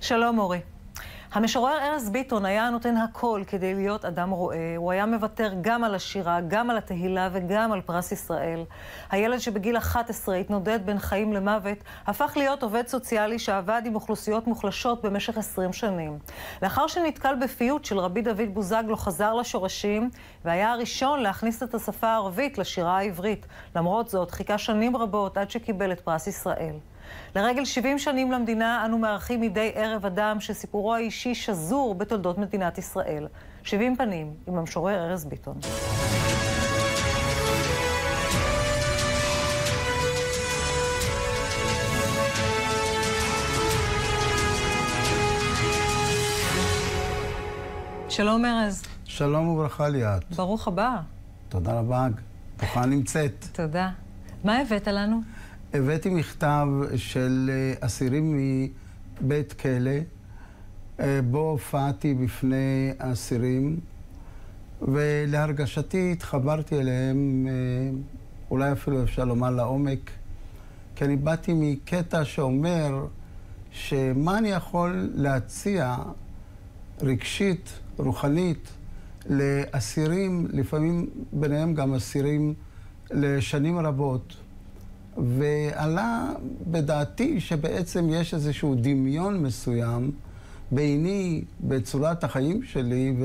שלום אורי. המשורר ארז ביטון היה נותן הכל כדי להיות אדם רואה. הוא היה מוותר גם על השירה, גם על התהילה וגם על פרס ישראל. הילד שבגיל 11 התנודד בין חיים למוות, הפך להיות עובד סוציאלי שעבד עם אוכלוסיות מוחלשות במשך 20 שנים. לאחר שנתקל בפיוט של רבי דוד בוזגלו, חזר לשורשים, והיה הראשון להכניס את השפה הערבית לשירה העברית. למרות זאת, חיכה שנים רבות עד שקיבל את פרס ישראל. לרגל 70 שנים למדינה, אנו מארחים מדי ערב אדם שסיפורו האישי שזור בתולדות מדינת ישראל. 70 פנים, עם המשורר ארז ביטון. שלום ארז. שלום וברכה ליאת. ברוך הבא. תודה רבה, ברוכה נמצאת. תודה. מה הבאת לנו? הבאתי מכתב של אה, אסירים מבית כלא, אה, בו הופעתי בפני האסירים, ולהרגשתי התחברתי אליהם, אה, אולי אפילו אפשר לומר לעומק, כי אני באתי מקטע שאומר שמה אני יכול להציע רגשית, רוחנית, לאסירים, לפעמים ביניהם גם אסירים לשנים רבות. ועלה בדעתי שבעצם יש איזשהו דמיון מסוים ביני, בצורת החיים שלי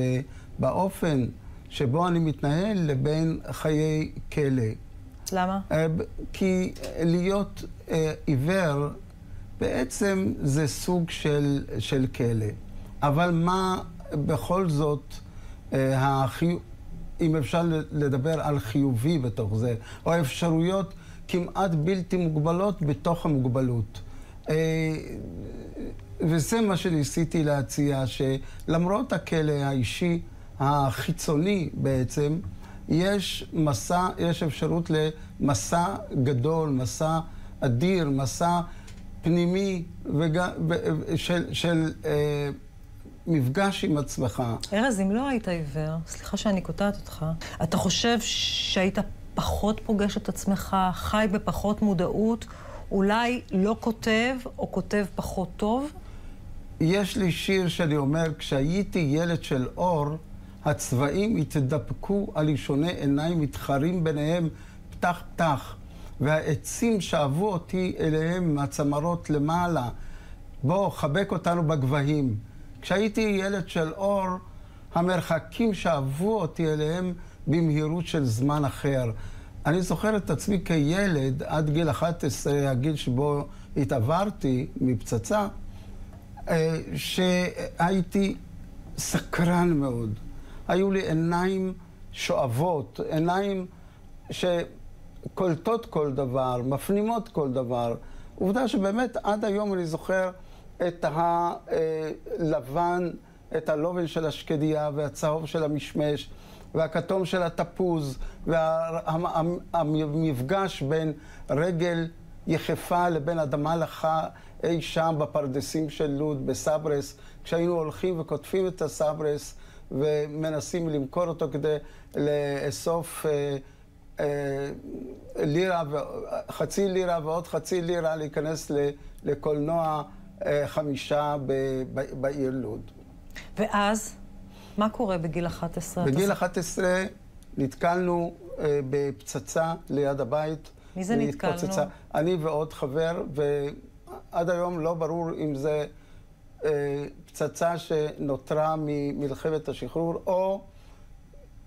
ובאופן שבו אני מתנהל לבין חיי כלא. למה? אה, כי להיות אה, עיוור בעצם זה סוג של, של כלא. אבל מה בכל זאת, אה, החי... אם אפשר לדבר על חיובי בתוך זה, או האפשרויות כמעט בלתי מוגבלות בתוך המוגבלות. אה, וזה מה שניסיתי להציע, שלמרות הכלא האישי החיצוני בעצם, יש מסע, יש אפשרות למסע גדול, מסע אדיר, מסע פנימי וג... של, של אה, מפגש עם עצמך. ארז, אם לא היית עיוור, סליחה שאני קוטעת אותך, אתה חושב שהיית פחות פוגש את עצמך, חי בפחות מודעות, אולי לא כותב או כותב פחות טוב? יש לי שיר שאני אומר, כשהייתי ילד של אור, הצבעים התדפקו על אישוני עיניים, מתחרים ביניהם פתח פתח, והעצים שאבו אותי אליהם מהצמרות למעלה. בוא, חבק אותנו בגבהים. כשהייתי ילד של אור, המרחקים שאבו אותי אליהם במהירות של זמן אחר. אני זוכר את עצמי כילד, עד גיל 11, הגיל שבו התעברתי מפצצה, אה, שהייתי סקרן מאוד. היו לי עיניים שואבות, עיניים שקולטות כל דבר, מפנימות כל דבר. עובדה שבאמת עד היום אני זוכר את הלבן, את הלובן של השקדיה והצהוב של המשמש. והכתום של התפוז, והמפגש בין רגל יחפה לבין אדמה לחה אי שם בפרדסים של לוד, בסברס, כשהיינו הולכים וכותבים את הסברס ומנסים למכור אותו כדי לאסוף אה, אה, לירה, חצי לירה ועוד חצי לירה להיכנס לקולנוע אה, חמישה בעיר לוד. ואז? מה קורה בגיל 11? בגיל 11 נתקלנו אה, בפצצה ליד הבית. מי זה נתקלנו? התפוצצה. אני ועוד חבר, ועד היום לא ברור אם זה אה, פצצה שנותרה ממלחמת השחרור, או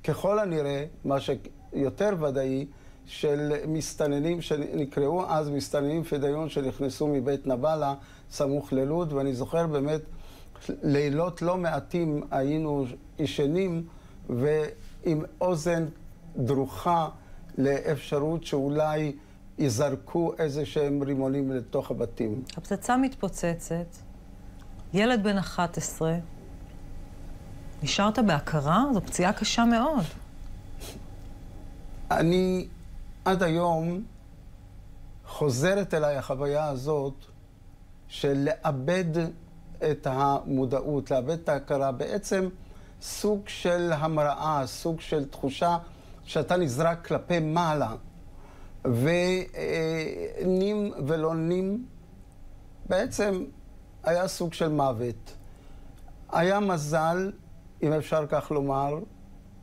ככל הנראה, מה שיותר ודאי, של מסתננים שנקראו אז מסתננים פדאיון שנכנסו מבית נבלה סמוך ללוד, ואני זוכר באמת לילות לא מעטים היינו ישנים ועם אוזן דרוכה לאפשרות שאולי יזרקו איזה שהם רימונים לתוך הבתים. הפצצה מתפוצצת, ילד בן 11, נשארת בהכרה? זו פציעה קשה מאוד. אני עד היום חוזרת אליי החוויה הזאת של לאבד את המודעות, לאבד את ההכרה, בעצם סוג של המראה, סוג של תחושה שאתה נזרק כלפי מעלה, ונים ולא נים, בעצם היה סוג של מוות. היה מזל, אם אפשר כך לומר,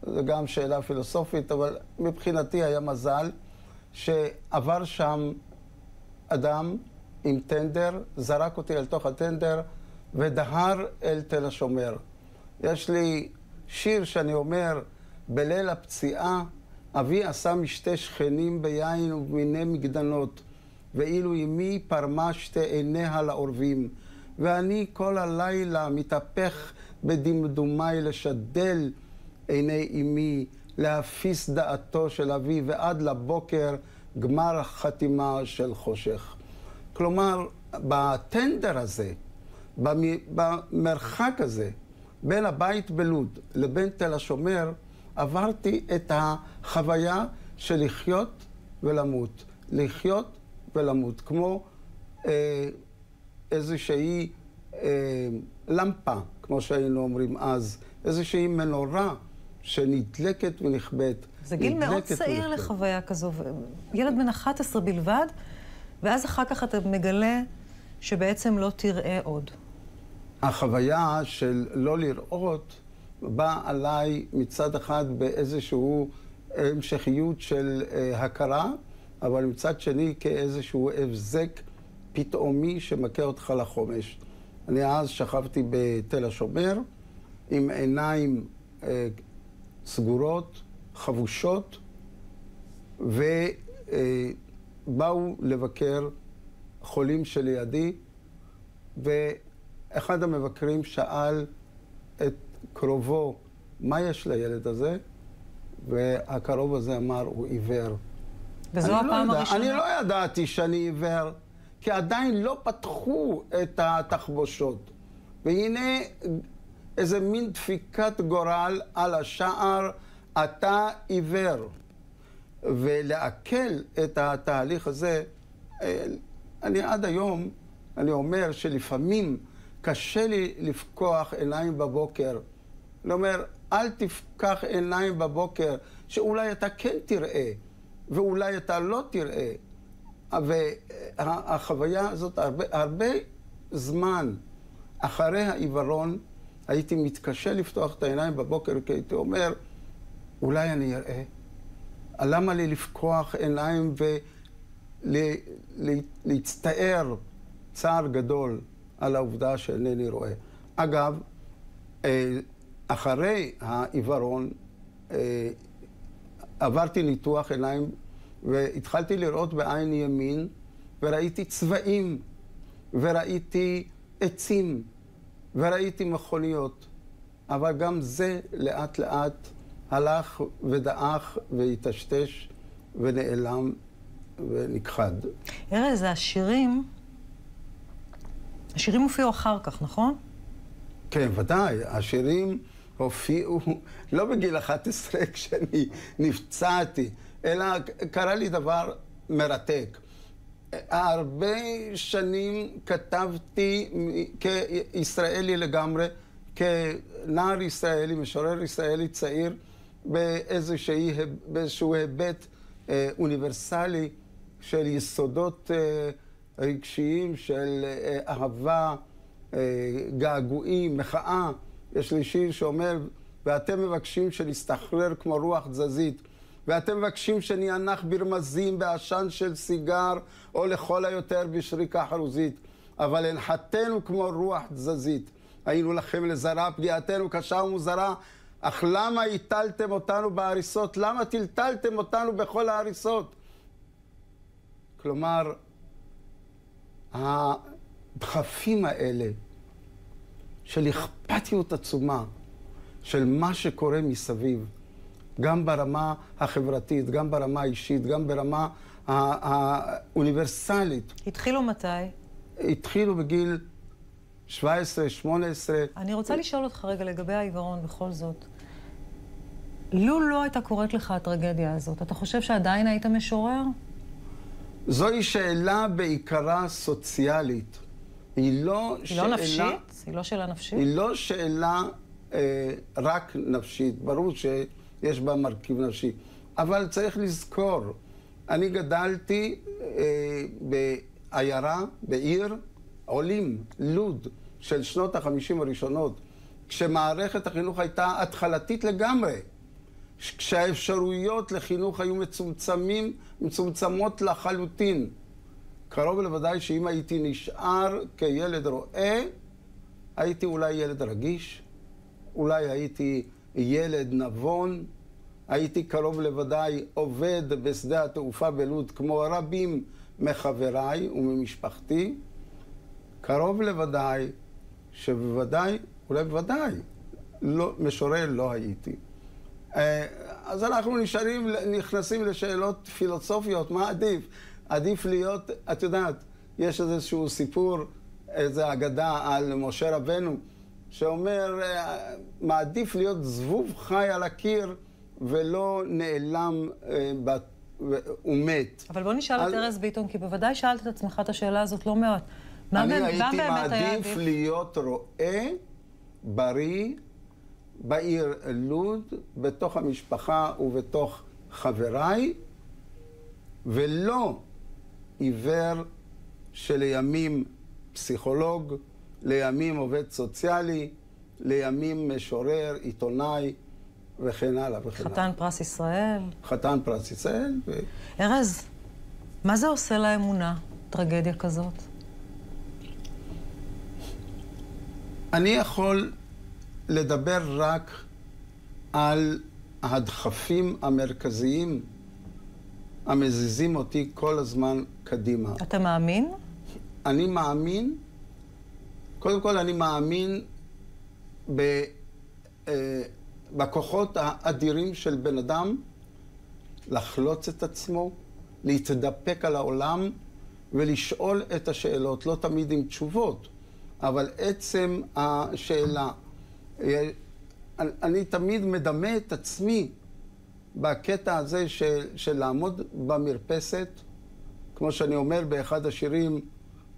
זו גם שאלה פילוסופית, אבל מבחינתי היה מזל שעבר שם אדם עם טנדר, זרק אותי אל תוך הטנדר ודהר אל תל השומר. יש לי שיר שאני אומר, בליל הפציעה, אבי עשה משתה שכנים ביין ובמיני מגדנות, ואילו אמי פרמה שתי עיניה לעורבים. ואני כל הלילה מתהפך בדמדומי לשדל עיני אמי, להפיס דעתו של אבי, ועד לבוקר גמר החתימה של חושך. כלומר, בטנדר הזה, במרחק הזה, בין הבית בלוד לבין תל השומר, עברתי את החוויה של לחיות ולמות. לחיות ולמות, כמו אה, איזושהי אה, למפה, כמו שהיינו אומרים אז, איזושהי מנורה שנדלקת ונכבדת. זה גיל מאוד צעיר. לחוויה כזו. ילד בן 11 בלבד, ואז אחר כך אתה מגלה שבעצם לא תראה עוד. החוויה של לא לראות באה עליי מצד אחד באיזושהי המשכיות של אה, הכרה, אבל מצד שני כאיזשהו הבזק פתאומי שמכה אותך לחומש. אני אז שכבתי בתל השומר עם עיניים אה, סגורות, חבושות, ובאו אה, לבקר חולים שלידי, ואחד המבקרים שאל את קרובו, מה יש לילד הזה? והקרוב הזה אמר, הוא עיוור. וזו הפעם לא הראשונה? אני לא ידעתי שאני עיוור, כי עדיין לא פתחו את התחבושות. והנה איזה מין דפיקת גורל על השער, אתה עיוור. ולעכל את התהליך הזה, אה, אני עד היום, אני אומר שלפעמים קשה לי לפקוח עיניים בבוקר. אומר, אל תפקח עיניים בבוקר, שאולי אתה כן תראה, ואולי אתה לא תראה. והחוויה הזאת, הרבה, הרבה זמן אחרי העיוורון, הייתי מתקשה לפתוח את העיניים בבוקר, כי הייתי אומר, אולי אני אראה. למה לי לפקוח עיניים ולהצטער צער גדול על העובדה שאינני רואה? אגב, אה, אחרי העיוורון אה, עברתי ניתוח עיניים והתחלתי לראות בעין ימין וראיתי צבעים וראיתי עצים וראיתי מכוניות, אבל גם זה לאט לאט הלך ודעך והיטשטש ונעלם ונכחד. ארז, השירים, השירים הופיעו אחר כך, נכון? כן, ודאי. השירים הופיעו לא בגיל 11 כשאני נפצעתי, אלא קרה לי דבר מרתק. הרבה שנים כתבתי כישראלי לגמרי, כנער ישראלי, משורר ישראלי צעיר, באיזשהו היבט אה, אוניברסלי של יסודות אה, רגשיים, של אה, אהבה, אה, געגועים, מחאה. יש לי שיר שאומר, ואתם מבקשים שנסתחרר כמו רוח תזזית. ואתם מבקשים שניאנח ברמזים בעשן של סיגר, או לכל היותר בשריקה חרוזית. אבל הנחתנו כמו רוח תזזית. היינו לכם לזרה, פגיעתנו קשה ומוזרה, אך למה הטלתם אותנו בהריסות? למה טלטלתם אותנו בכל ההריסות? כלומר, הדחפים האלה של אכפתיות עצומה, של מה שקורה מסביב, גם ברמה החברתית, גם ברמה האישית, גם ברמה האוניברסלית. התחילו מתי? התחילו בגיל 17, 18. אני רוצה לשאול אותך רגע לגבי העיוורון בכל זאת. לו לא הייתה קורית לך הטרגדיה הזאת, אתה חושב שעדיין היית משורר? זוהי שאלה בעיקרה סוציאלית. היא לא היא לא שאלה... היא לא נפשית? היא לא שאלה נפשית? היא לא שאלה אה, רק נפשית. ברור שיש בה מרכיב נפשי. אבל צריך לזכור, אני גדלתי אה, בעיירה, בעיר, עולים, לוד, של שנות החמישים הראשונות, כשמערכת החינוך הייתה התחלתית לגמרי, כשהאפשרויות לחינוך היו מצומצמים, מצומצמות לחלוטין. קרוב לוודאי שאם הייתי נשאר כילד רואה, הייתי אולי ילד רגיש, אולי הייתי ילד נבון, הייתי קרוב לוודאי עובד בשדה התעופה בלוד כמו רבים מחבריי וממשפחתי. קרוב לוודאי שבוודאי, אולי בוודאי, לא, משורר לא הייתי. אה, אז אנחנו נשארים, נכנסים לשאלות פילוסופיות, מה עדיף? עדיף להיות, את יודעת, יש איזשהו סיפור, איזו אגדה על משה רבנו, שאומר, אה, מעדיף להיות זבוב חי על הקיר ולא נעלם אה, ומת. אבל בוא נשאל את ארז ביטון, כי בוודאי שאלת את עצמך את השאלה הזאת לא מעט. אני הייתי מעדיף להיות רועה, בריא, בעיר לוד, בתוך המשפחה ובתוך חבריי, ולא עיוור שלימים פסיכולוג, לימים עובד סוציאלי, לימים משורר, עיתונאי וכן הלאה וכן הלאה. חתן פרס ישראל. חתן פרס ישראל. ו... ארז, מה זה עושה לאמונה, טרגדיה כזאת? אני יכול לדבר רק על הדחפים המרכזיים המזיזים אותי כל הזמן קדימה. אתה מאמין? אני מאמין, קודם כל אני מאמין ב, אה, בכוחות האדירים של בן אדם לחלוץ את עצמו, להתדפק על העולם ולשאול את השאלות, לא תמיד עם תשובות, אבל עצם השאלה. אה, אני, תמיד מדמה את עצמי בקטע הזה של, של לעמוד במרפסת, כמו שאני אומר באחד השירים,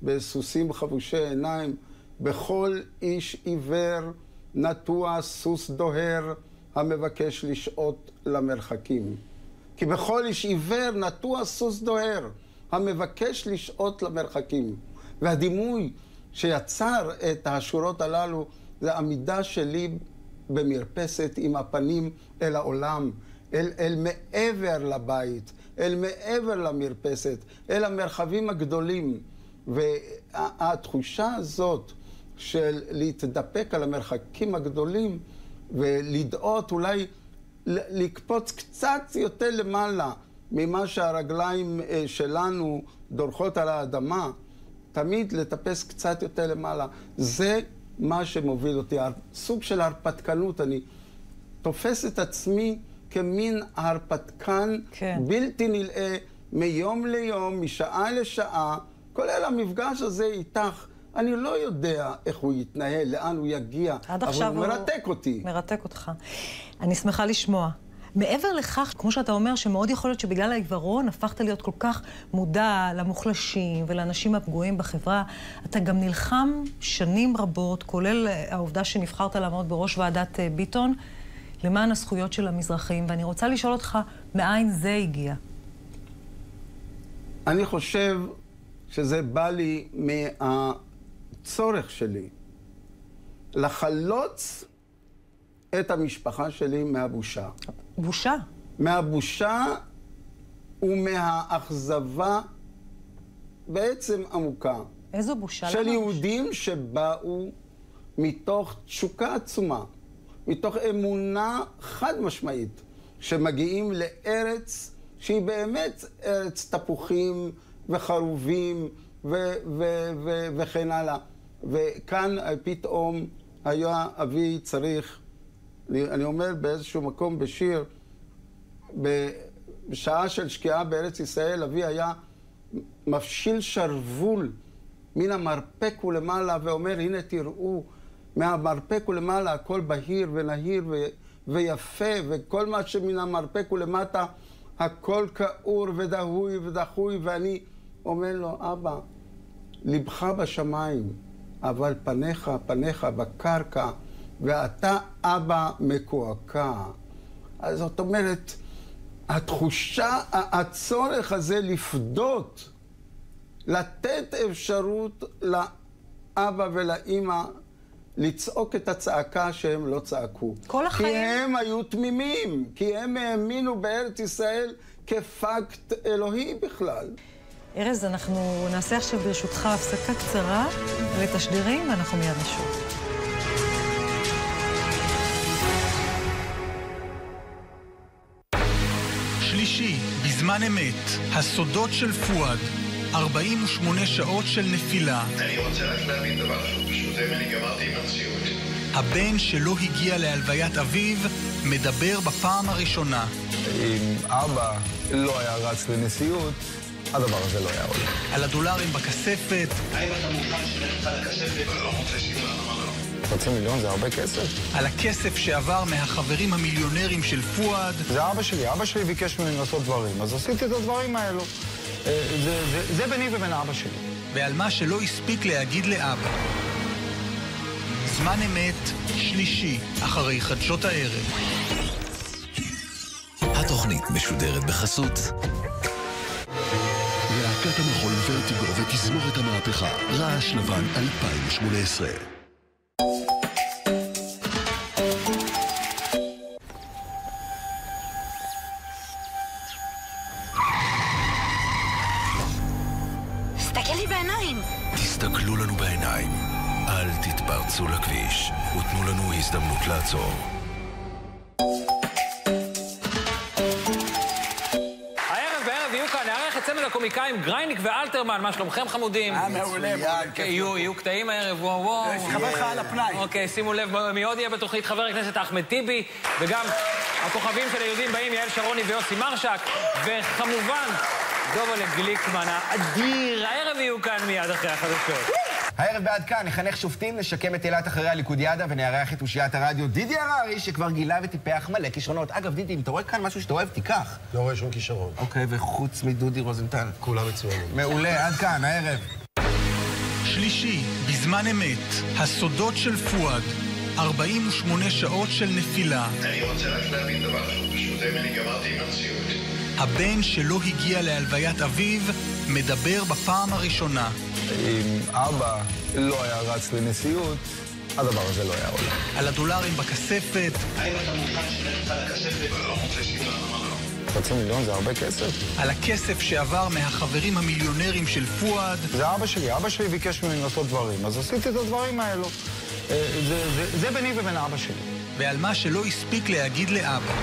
בסוסים חבושי עיניים, בכל איש עיוור נטוע סוס דוהר המבקש לשהות למרחקים. כי בכל איש עיוור נטוע סוס דוהר המבקש לשהות למרחקים. והדימוי שיצר את השורות הללו זה עמידה שלי במרפסת עם הפנים אל העולם, אל, אל מעבר לבית, אל מעבר למרפסת, אל המרחבים הגדולים. והתחושה הזאת של להתדפק על המרחקים הגדולים ולדאות, אולי לקפוץ קצת יותר למעלה ממה שהרגליים אה, שלנו דורכות על האדמה, תמיד לטפס קצת יותר למעלה. זה מה שמוביל אותי, סוג של הרפתקנות. אני תופס את עצמי כמין הרפתקן כן. בלתי נלאה מיום ליום, משעה לשעה, כולל המפגש הזה איתך. אני לא יודע איך הוא יתנהל, לאן הוא יגיע, אבל הוא מרתק הוא... אותי. מרתק אותך. אני שמחה לשמוע. מעבר לכך, כמו שאתה אומר, שמאוד יכול להיות שבגלל העיוורון הפכת להיות כל כך מודע למוחלשים ולאנשים הפגועים בחברה, אתה גם נלחם שנים רבות, כולל העובדה שנבחרת לעמוד בראש ועדת אה, ביטון, למען הזכויות של המזרחים, ואני רוצה לשאול אותך, מאין זה הגיע? אני חושב שזה בא לי מהצורך שלי לחלוץ את המשפחה שלי מהבושה. בושה? מהבושה ומהאכזבה בעצם עמוקה. איזו בושה? של יהודים שבאו מתוך תשוקה עצומה. מתוך אמונה חד משמעית, שמגיעים לארץ שהיא באמת ארץ תפוחים וחרובים ו- ו- ו- וכן הלאה. וכאן פתאום היה אבי צריך, אני אומר באיזשהו מקום בשיר, בשעה של שקיעה בארץ ישראל, אבי היה מפשיל שרוול מן המרפק ולמעלה ואומר, הנה תראו, מהמרפק ולמעלה הכל בהיר ונהיר ו... ויפה, וכל מה שמן המרפק ולמטה הכל כעור ודהוי ודחוי, ואני אומר לו, אבא, לבך בשמיים, אבל פניך, פניך בקרקע, ואתה אבא מקועקע. אז זאת אומרת, התחושה, הצורך הזה לפדות, לתת אפשרות לאבא ולאימא לצעוק את הצעקה שהם לא צעקו. כל החיים? כי הם היו תמימים, כי הם האמינו בארץ ישראל כפקט אלוהי בכלל. ארז, אנחנו נעשה עכשיו ברשותך הפסקה קצרה לתשדירים, ואנחנו מיד נשוב. בזמן אמת, הסודות של פואד, 48 שעות של נפילה. אני רוצה רק להבין דבר אחד פשוט, אני גמרתי עם המציאות. הבן שלא הגיע להלוויית אביו, מדבר בפעם הראשונה. אם אבא לא היה רץ לנשיאות, הדבר הזה לא היה עולה. על הדולרים בכספת, האם אתה מוכן שנלך לכספת? לא רוצה שתדע למה לא. חצי מיליון זה הרבה כסף. על הכסף שעבר מהחברים המיליונרים של פואד, זה אבא שלי, אבא שלי ביקש ממני לעשות דברים, אז עשיתי את הדברים האלו. אה, זה, זה, זה ביני ובין אבא שלי. ועל מה שלא הספיק להגיד לאבא. זמן אמת, שלישי, אחרי חדשות הערב. התוכנית משודרת בחסות להקת המחול ורטיגו ותזמורת המהפכה, רעש לבן 2018. ואלתרמן, מה שלומכם חמודים? היה מעולה, יהיו קטעים הערב, וואו וואו. יש חבר לך על הפנאי. אוקיי, שימו לב, מי עוד יהיה בתוכנית? חבר הכנסת אחמד טיבי, וגם הכוכבים של היהודים באים, יעל שרוני ויוסי מרשק, וכמובן, דובלה גליקמן האדיר. הערב יהיו כאן מיד אחרי החדשות. הערב בעד כאן, נחנך שופטים, נשקם את אילת אחרי הליכודיאדה ונארח את אושיית הרדיו דידי הררי, שכבר גילה וטיפח מלא כישרונות. אגב, דידי, אם אתה רואה כאן משהו שאתה אוהב, תיקח. לא רואה שום כישרון. אוקיי, וחוץ מדודי רוזנטל. כולם מצוינים. מעולה, עד כאן, הערב. שלישי, בזמן אמת, הסודות של פואד, 48 שעות של נפילה. אני רוצה רק להבין דבר אחד פשוט, אני גמרתי עם המציאות. הבן שלא הגיע להלוויית אביו, מדבר בפעם הראשונה. אם אבא לא היה רץ לנשיאות, הדבר הזה לא היה עולה. על הדולרים בכספת, האם אתה מוכן שנלך איתך לכספת? לא רוצה. חצי מיליון זה הרבה כסף. על הכסף שעבר מהחברים המיליונרים של פואד, זה אבא שלי, אבא שלי ביקש ממני לעשות דברים, אז עשיתי את הדברים האלו. אה, זה, זה, זה ביני ובין אבא שלי. ועל מה שלא הספיק להגיד לאבא.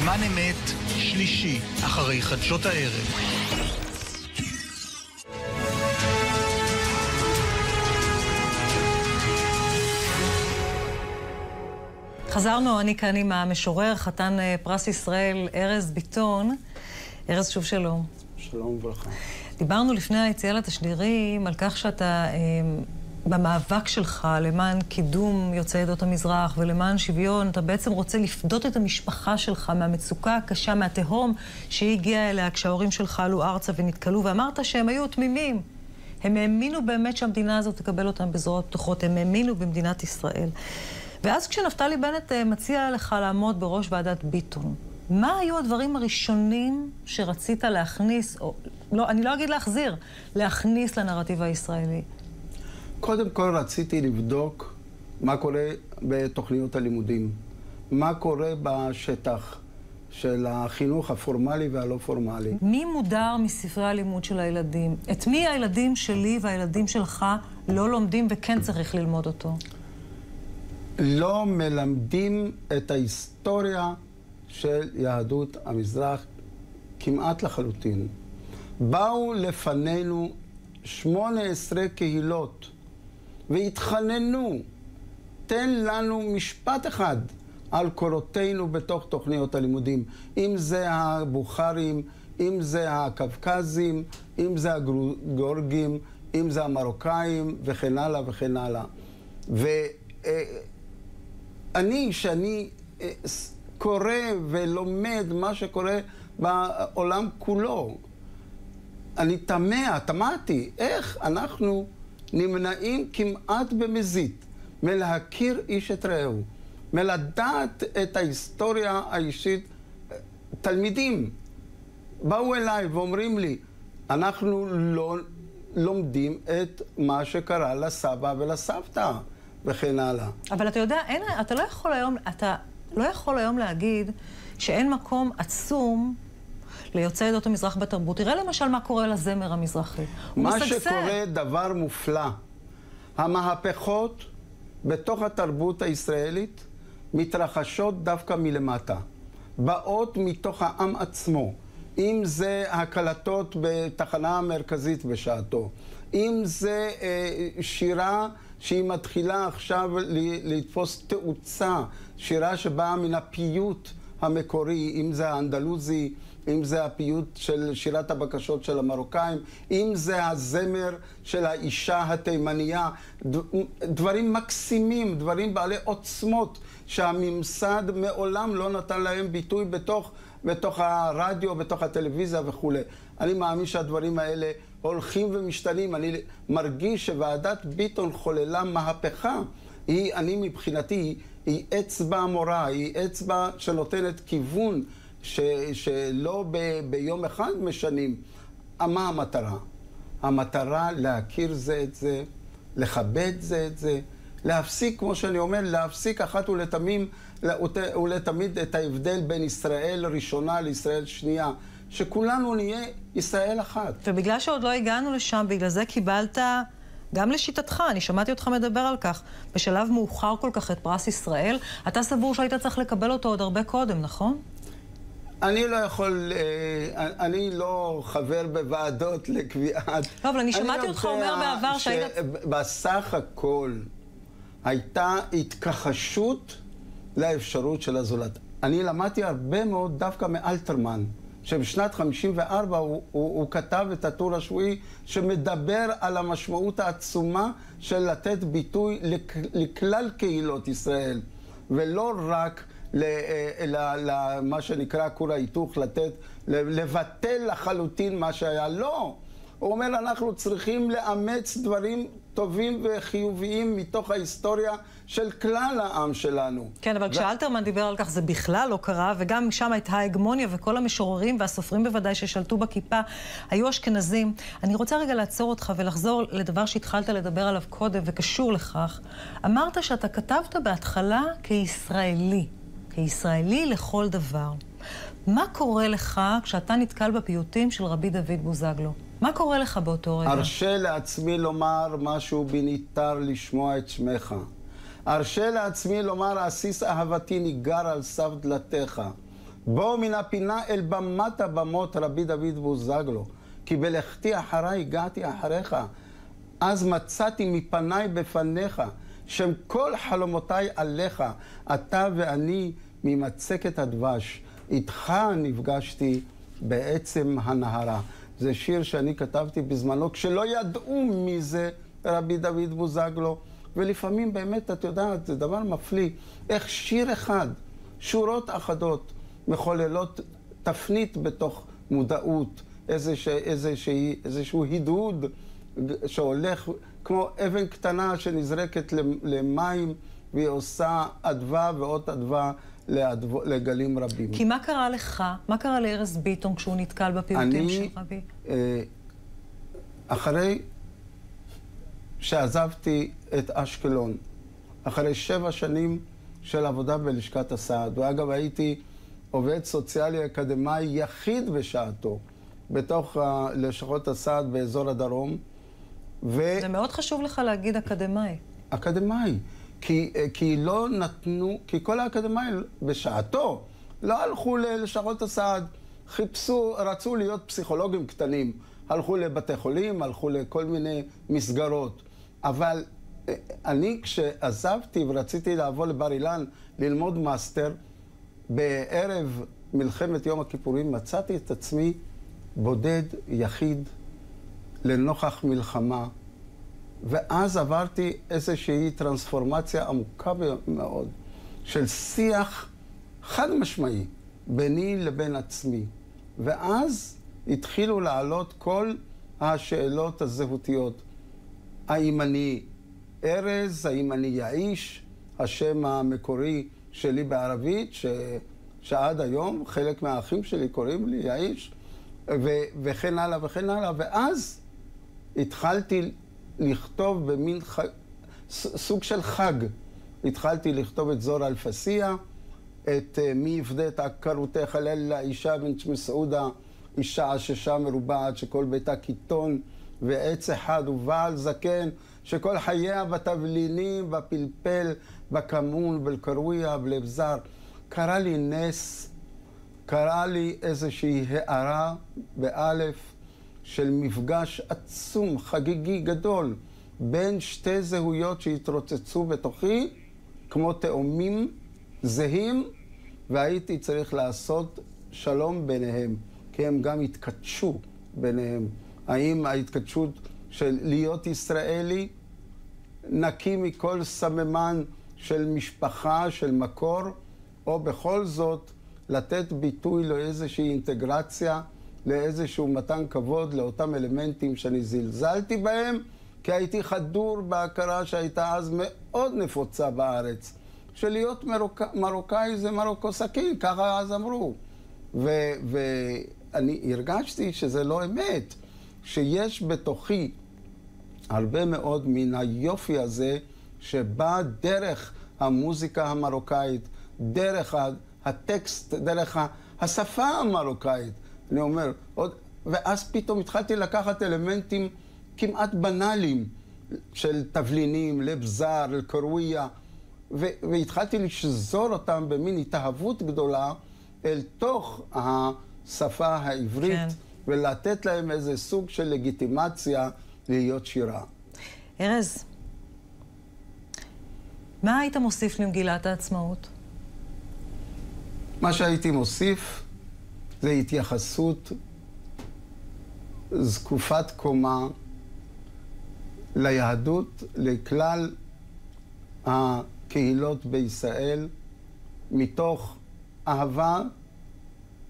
זמן אמת, שלישי, אחרי חדשות הערב. חזרנו, אני כאן עם המשורר, חתן אה, פרס ישראל, ארז ביטון. ארז, שוב שלום. שלום וברכה. דיברנו לפני היציאה לתשדירים על כך שאתה אה, במאבק שלך למען קידום יוצאי עדות המזרח ולמען שוויון, אתה בעצם רוצה לפדות את המשפחה שלך מהמצוקה הקשה, מהתהום שהיא הגיעה אליה כשההורים שלך עלו ארצה ונתקלו, ואמרת שהם היו תמימים. הם האמינו באמת שהמדינה הזאת תקבל אותם בזרועות פתוחות, הם האמינו במדינת ישראל. ואז כשנפתלי בנט אה, מציע לך לעמוד בראש ועדת ביטון, מה היו הדברים הראשונים שרצית להכניס, או לא, אני לא אגיד להחזיר, להכניס לנרטיב הישראלי? קודם כל רציתי לבדוק מה קורה בתוכניות הלימודים, מה קורה בשטח של החינוך הפורמלי והלא פורמלי. מי מודר מספרי הלימוד של הילדים? את מי הילדים שלי והילדים שלך לא לומדים וכן צריך ללמוד אותו? לא מלמדים את ההיסטוריה של יהדות המזרח כמעט לחלוטין. באו לפנינו 18 קהילות והתחננו, תן לנו משפט אחד על קורותינו בתוך תוכניות הלימודים. אם זה הבוכרים, אם זה הקווקזים, אם זה הגורגים, אם זה המרוקאים וכן הלאה וכן הלאה. ואני, שאני אה, קורא ולומד מה שקורה בעולם כולו, אני תמה, תמהתי, איך אנחנו נמנעים כמעט במזיד מלהכיר איש את רעהו, מלדעת את ההיסטוריה האישית. תלמידים באו אליי ואומרים לי, אנחנו לא לומדים את מה שקרה לסבא ולסבתא וכן הלאה. אבל אתה יודע, אין, אתה לא יכול היום, אתה לא יכול היום להגיד שאין מקום עצום ליוצאי עדות המזרח בתרבות. תראה למשל מה קורה לזמר המזרחי. מה משגשג. שקורה, דבר מופלא. המהפכות בתוך התרבות הישראלית מתרחשות דווקא מלמטה. באות מתוך העם עצמו. אם זה הקלטות בתחנה המרכזית בשעתו, אם זה אה, שירה שהיא מתחילה עכשיו ל- לתפוס תאוצה, שירה שבאה מן הפיוט המקורי, אם זה האנדלוזי, אם זה הפיוט של שירת הבקשות של המרוקאים, אם זה הזמר של האישה התימנייה, דברים מקסימים, דברים בעלי עוצמות שהממסד מעולם לא נתן להם ביטוי בתוך, בתוך הרדיו, בתוך הטלוויזיה וכולי. אני מאמין שהדברים האלה הולכים ומשתנים. אני מרגיש שוועדת ביטון חוללה מהפכה. היא, אני מבחינתי, היא אצבע מורה, היא אצבע שנותנת כיוון ש, שלא ב, ביום אחד משנים. מה המטרה? המטרה להכיר זה את זה, לכבד זה את זה, להפסיק, כמו שאני אומר, להפסיק אחת ולתמים, ולתמיד את ההבדל בין ישראל ראשונה לישראל שנייה. שכולנו נהיה ישראל אחת. ובגלל שעוד לא הגענו לשם, בגלל זה קיבלת, גם לשיטתך, אני שמעתי אותך מדבר על כך, בשלב מאוחר כל כך את פרס ישראל, אתה סבור שהיית צריך לקבל אותו עוד הרבה קודם, נכון? אני לא יכול, אה, אני לא חבר בוועדות לקביעת... לא, אבל אני שמעתי אותך אומר בעבר שהיית... בסך הכל הייתה התכחשות לאפשרות של הזולת. אני למדתי הרבה מאוד דווקא מאלתרמן. שבשנת 54 הוא, הוא, הוא כתב את הטור השבועי שמדבר על המשמעות העצומה של לתת ביטוי לכ, לכלל קהילות ישראל, ולא רק למה שנקרא כור ההיתוך, לתת, לבטל לחלוטין מה שהיה. לא! הוא אומר, אנחנו צריכים לאמץ דברים טובים וחיוביים מתוך ההיסטוריה של כלל העם שלנו. כן, אבל ו... כשאלתרמן דיבר על כך זה בכלל לא קרה, וגם שם הייתה ההגמוניה וכל המשוררים והסופרים בוודאי ששלטו בכיפה היו אשכנזים. אני רוצה רגע לעצור אותך ולחזור לדבר שהתחלת לדבר עליו קודם וקשור לכך. אמרת שאתה כתבת בהתחלה כישראלי, כישראלי לכל דבר. מה קורה לך כשאתה נתקל בפיוטים של רבי דוד בוזגלו? מה קורה לך באותו רגע? ארשה לעצמי לומר משהו בניתר לשמוע את שמך. ארשה לעצמי לומר, עסיס אהבתי ניגר על סף דלתך. בוא מן הפינה אל במת הבמות רבי דוד בוזגלו, כי בלכתי אחריי הגעתי אחריך. אז מצאתי מפניי בפניך, שם כל חלומותיי עליך, אתה ואני ממצקת הדבש. איתך נפגשתי בעצם הנהרה. זה שיר שאני כתבתי בזמנו, כשלא ידעו מי זה רבי דוד בוזגלו. ולפעמים באמת, את יודעת, זה דבר מפליא, איך שיר אחד, שורות אחדות, מחוללות תפנית בתוך מודעות, איזשה, איזשה, איזשהו הדהוד שהולך כמו אבן קטנה שנזרקת למים, והיא עושה אדווה ועוד אדווה לגלים רבים. כי מה קרה לך? מה קרה לארז ביטון כשהוא נתקל בפיוטים של רבי? אה, אחרי שעזבתי את אשקלון, אחרי שבע שנים של עבודה בלשכת הסעד, ואגב הייתי עובד סוציאלי אקדמאי יחיד בשעתו בתוך לשכות הסעד באזור הדרום. ו... זה מאוד חשוב לך להגיד אקדמאי. אקדמאי. כי, כי לא נתנו, כי כל האקדמאים בשעתו לא הלכו ללשכות הסעד, חיפשו, רצו להיות פסיכולוגים קטנים. הלכו לבתי חולים, הלכו לכל מיני מסגרות. אבל אה, אני כשעזבתי ורציתי לעבור לבר אילן ללמוד מאסטר, בערב מלחמת יום הכיפורים מצאתי את עצמי בודד, יחיד, לנוכח מלחמה. ואז עברתי איזושהי טרנספורמציה עמוקה מאוד של שיח חד משמעי ביני לבין עצמי. ואז התחילו לעלות כל השאלות הזהותיות. האם אני ארז? האם אני יעיש? השם המקורי שלי בערבית, ש... שעד היום חלק מהאחים שלי קוראים לי יעיש, ו... וכן הלאה וכן הלאה. ואז התחלתי לכתוב במין ח... סוג של חג. התחלתי לכתוב את זור אלפסיה, את אה, מי יפדה את עקרותיך לילה, אישה בן מסעודה, אישה עששה מרובעת, שכל ביתה קיטון ועץ אחד, ובעל זקן, שכל חייה בתבלינים, בפלפל, בכמון, בלקרוויה, בלב זר. קרה לי נס, קרה לי איזושהי הארה, באלף, של מפגש עצום, חגיגי, גדול, בין שתי זהויות שהתרוצצו בתוכי, כמו תאומים זהים, והייתי צריך לעשות שלום ביניהם, כי הם גם התקדשו ביניהם. האם ההתקדשות של להיות ישראלי נקי מכל סממן של משפחה, של מקור, או בכל זאת לתת ביטוי לאיזושהי אינטגרציה, לאיזשהו מתן כבוד לאותם אלמנטים שאני זלזלתי בהם, כי הייתי חדור בהכרה שהייתה אז מאוד נפוצה בארץ. שלהיות מרוק... מרוקאי זה מרוקוסקי, ככה אז אמרו. ואני הרגשתי שזה לא אמת, שיש בתוכי הרבה מאוד מן היופי הזה שבא דרך המוזיקה המרוקאית, דרך הטקסט, דרך השפה המרוקאית. אני אומר, עוד... ואז פתאום התחלתי לקחת אלמנטים כמעט בנאליים של תבלינים, לב זר, אל-קרוויה, והתחלתי לשזור אותם במין התאהבות גדולה אל תוך השפה העברית, כן. ולתת להם איזה סוג של לגיטימציה להיות שירה. ארז, מה היית מוסיף למגילת העצמאות? מה שהייתי מוסיף זה התייחסות זקופת קומה ליהדות, לכלל הקהילות בישראל, מתוך אהבה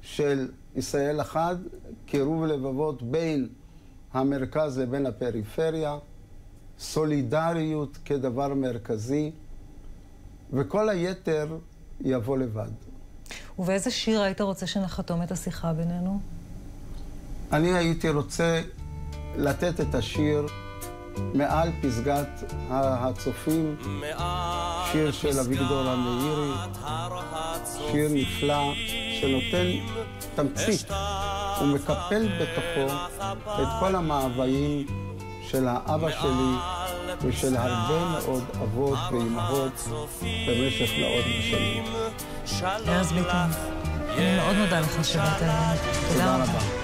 של ישראל אחת, קירוב לבבות בין המרכז לבין הפריפריה, סולידריות כדבר מרכזי, וכל היתר יבוא לבד. ובאיזה שיר היית רוצה שנחתום את השיחה בינינו? אני הייתי רוצה לתת את השיר מעל פסגת הצופים, שיר של אביגדור המאירי, שיר נפלא שנותן תמצית, הוא מקפל בתוכו את כל המאוויים של האבא שלי ושל הרבה מאוד אבות ואימהות במשך מאות בשנים. ארז ביטון, אני מאוד מודה לך שבאת אלינו. תודה רבה.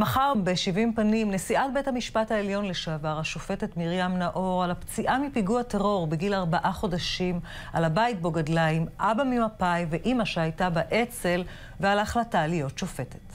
מחר ב-70 פנים, נשיאת בית המשפט העליון לשעבר, השופטת מרים נאור, על הפציעה מפיגוע טרור בגיל ארבעה חודשים, על הבית בו גדלה עם אבא ממפא"י ואימא שהייתה באצ"ל, ועל ההחלטה להיות שופטת.